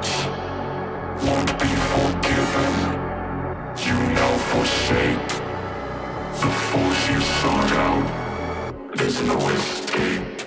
much won't be forgiven. You now forsake the force you sought out. There's no escape.